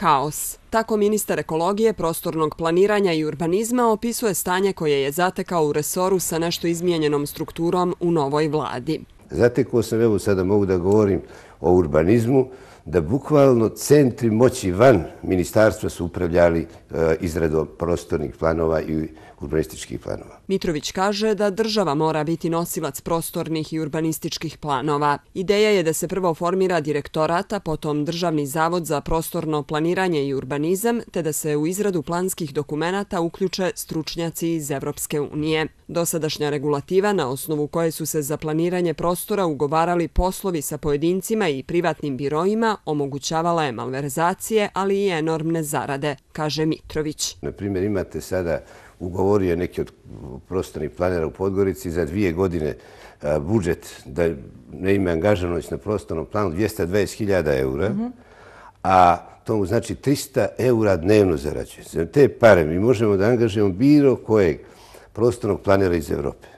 Haos. Tako ministar ekologije, prostornog planiranja i urbanizma opisuje stanje koje je zatekao u resoru sa nešto izmijenjenom strukturom u novoj vladi. Zatekao sam, evo sada mogu da govorim o urbanizmu, da bukvalno centri moći van ministarstva su upravljali e, izradom prostornih planova i urbanističkih planova. Mitrović kaže da država mora biti nosilac prostornih i urbanističkih planova. Ideja je da se prvo formira direktorata, potom Državni zavod za prostorno planiranje i urbanizam, te da se u izradu planskih dokumenata uključe stručnjaci iz Evropske unije. Dosadašnja regulativa na osnovu koje su se za planiranje prostora ugovarali poslovi sa pojedincima i privatnim birojima omogućavala je malverzacije, ali i enormne zarade, kaže Mitrović. Na primjer, imate sada ugovorio neki od prostornih planera u Podgorici za dvije godine e, budžet da ne ime angažanoć na prostornom planu 220.000 eura, a to mu znači 300 eura dnevno zarađuje. Za te pare mi možemo da angažujemo biro kojeg prostornog planera iz Evrope.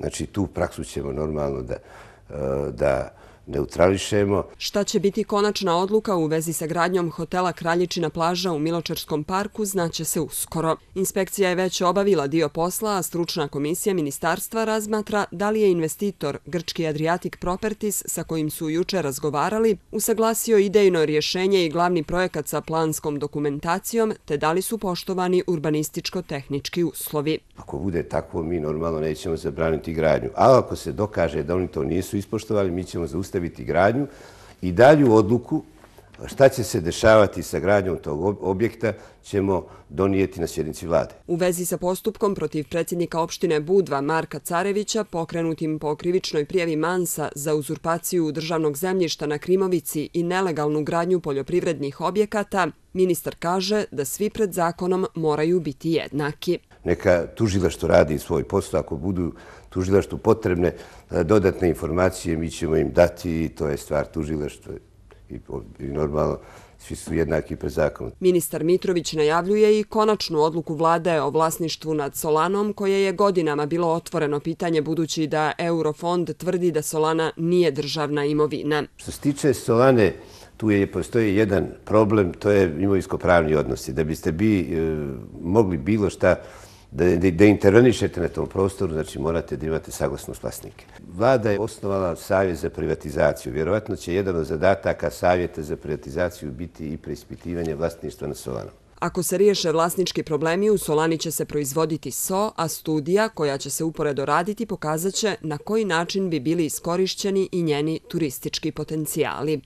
Znači, tu praksu ćemo normalno da e, neutrališemo. Šta će biti konačna odluka u vezi sa gradnjom hotela Kraljičina plaža u Miločarskom parku znaće se uskoro. Inspekcija je već obavila dio posla, a stručna komisija ministarstva razmatra da li je investitor Grčki Adriatic Properties sa kojim su juče razgovarali usaglasio idejno rješenje i glavni projekat sa planskom dokumentacijom, te da li su poštovani urbanističko-tehnički uslovi. Ako bude tako, mi normalno nećemo zabraniti gradnju. Ali ako se dokaže da oni to nisu ispoštovali, mi ćemo zaustaviti nastaviti gradnju i dalju odluku šta će se dešavati sa gradnjom tog objekta ćemo donijeti na sjednici vlade. U vezi sa postupkom protiv predsjednika opštine Budva Marka Carevića, pokrenutim po krivičnoj prijavi Mansa za uzurpaciju državnog zemljišta na Krimovici i nelegalnu gradnju poljoprivrednih objekata, ministar kaže da svi pred zakonom moraju biti jednaki neka tužila što radi svoj posao. Ako budu tužila što potrebne e, dodatne informacije, mi ćemo im dati i to je stvar tužila što i normalno svi su jednaki pred zakonom. Ministar Mitrović najavljuje i konačnu odluku vlade o vlasništvu nad Solanom, koje je godinama bilo otvoreno pitanje budući da Eurofond tvrdi da Solana nije državna imovina. Što se tiče Solane, tu je postoji jedan problem, to je imovinsko-pravni odnosi. Da biste bi e, mogli bilo šta da, da, da intervenišete na tom prostoru, znači morate da imate saglasnost vlasnike. Vlada je osnovala savjet za privatizaciju. Vjerovatno će jedan od zadataka savjeta za privatizaciju biti i preispitivanje vlasništva na Solanom. Ako se riješe vlasnički problemi, u Solani će se proizvoditi so, a studija koja će se uporedo raditi pokazat će na koji način bi bili iskorišćeni i njeni turistički potencijali.